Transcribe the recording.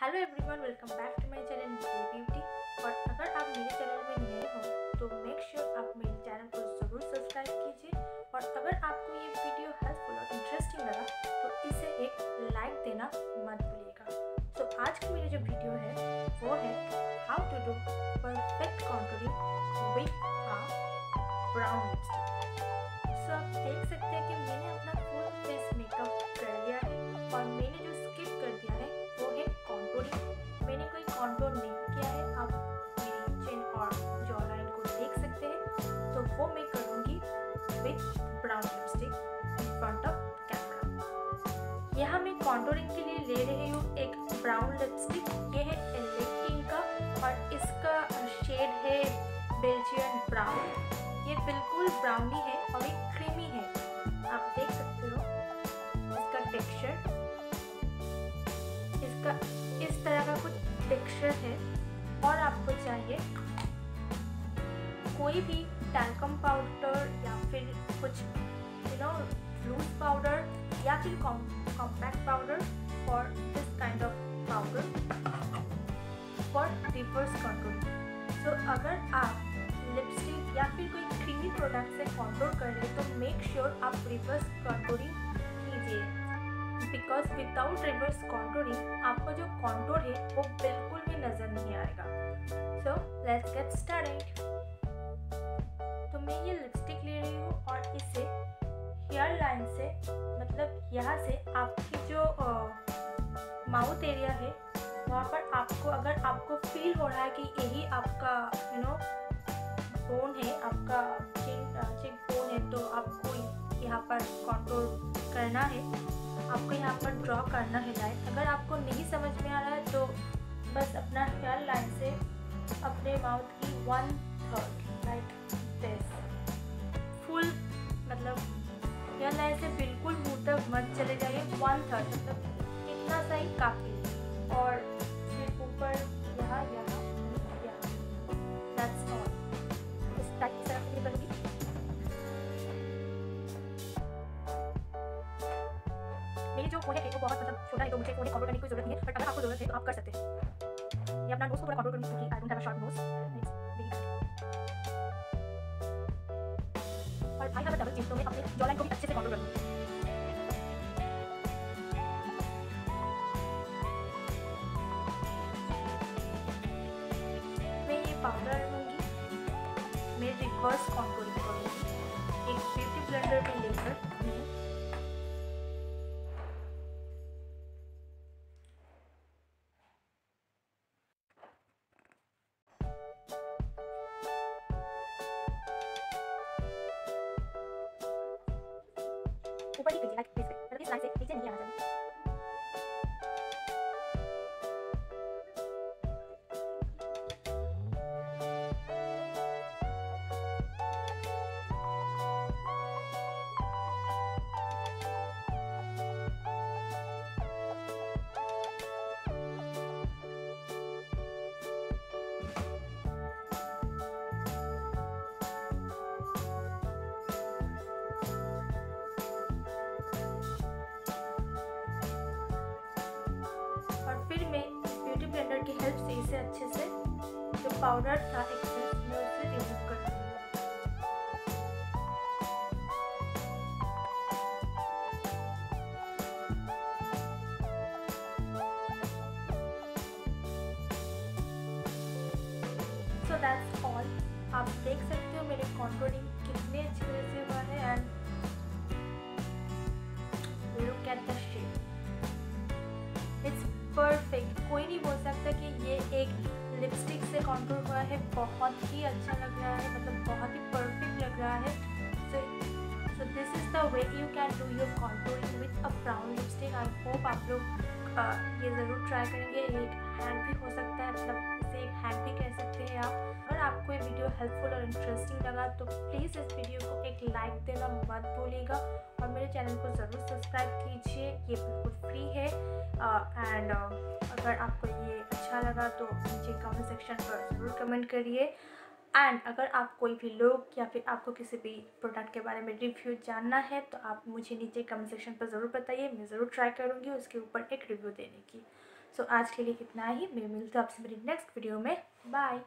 Hello everyone welcome back to my channel ये beauty और अगर आप मेरे चैनल में नए हो तो मेक श्योर sure आप मेरे चैनल को ज़रूर सब्सक्राइब कीजिए। और अगर आपको ये वीडियो हेल्पफुल और इंटरेस्टिंग लगा तो इसे एक लाइक देना मत भूलिएगा। तो आज की मेरी जो वीडियो है, वो है how to do perfect contouring with a brown lipstick so आप देख सकते हैं कि मैंने कॉन्टोरिंग के लिए ले रही हूँ एक ब्राउन लिपस्टिक ये है एलेक्टिन का और इसका शेड है बेल्जियन ब्राउन ये बिल्कुल ब्राउनी है और एक क्रीमी है। आप देख सकते हो इसका टेक्सचर इसका, इस तरह का कुछ टेक्सचर है। और आपको चाहिए कोई भी टैलकम पाउडर या फिर कुछ यू नो लूज पाउडर या फिर compact powder for this kind of powder for reverse control so अगर आप लिपस्टिक या फिर कोई क्रीमी प्रोडक्ट से कंट्रोल कर रहे तो मेक श्योर sure आप रिवर्स कंट्रोलिंग कीजिए। बिकॉज़ विदाउट रिवर्स कॉन्टोरिंग आपका जो कॉन्टोर है, वो बिल्कुल भी नज़र नहीं आएगा। सो लेट्स गेट स्टार्टेड तो मैं ये लिपस्टिक ले रही हूँ और इसे हेयर लाइन से मतलब यहाँ से आपकी जो माउथ एरिया है, वहाँ पर आपको, अगर आपको फील हो रहा है कि यही आपका यू नो बोन है, आपका चिन चिक बोन है तो आपको यहाँ पर कंट्रोल करना है। आपको यहाँ पर ड्रॉ करना है लाइन अगर आपको नहीं समझ में आ रहा है तो बस अपना हेयर लाइन से अपने माउथ की one third like this full मतलब हेयर लाइन से बिल्कुल मत चले जाइए। वन थर्ड मतलब इतना सा ही काफ़ी। और फिर ऊपर यहाँ यहाँ यहाँ। मेरी जो है, वो बहुत मतलब छोटा है तो मुझे करने की ज़रूरत नहीं है अगर आपको ज़रूरत है तो आप कर सकते हैं। ये अपना नोज़ को थोड़ा करने I don't have a short nose और डबल तो मैं अपने जॉ लाइन को भी अच्छे से रिवर्स कॉन्टोरिंग करूँगी एक ब्यूटी ब्लेंडर में लेकर ऊपर ही लाइक से नीचे नहीं आना चाहिए की हेल्प से इसे अच्छे से जो पाउडर था एक्सेस मैं उसे आप देख सकते हो मेरे कॉन्ट्रोलिंग कॉन्टूर हुआ है, बहुत ही अच्छा लग रहा है मतलब बहुत ही परफेक्ट लग रहा है। So so this is the way you can do your contouring with a brown lipstick I hope आप लोग ये ज़रूर ट्राई करेंगे। एक हैंड भी हो सकता है मतलब इसे एक हैंड भी कह सकते हैं आप। अगर आपको ये वीडियो हेल्पफुल और इंटरेस्टिंग लगा तो प्लीज़ इस वीडियो को एक लाइक देना मत भूलिएगा। और मेरे चैनल को ज़रूर सब्सक्राइब कीजिए। ये बिल्कुल फ्री है। एंड अगर आपको ये अच्छा लगा तो नीचे कमेंट सेक्शन पर ज़रूर कमेंट करिए। एंड अगर आप कोई भी लोग या फिर आपको किसी भी प्रोडक्ट के बारे में रिव्यू जानना है तो आप मुझे नीचे कमेंट सेक्शन पर ज़रूर बताइए। मैं ज़रूर ट्राई करूँगी उसके ऊपर एक रिव्यू देने की। सो so, आज के लिए इतना ही। मैं मिलती हूँ आपसे मेरी नेक्स्ट वीडियो में। बाय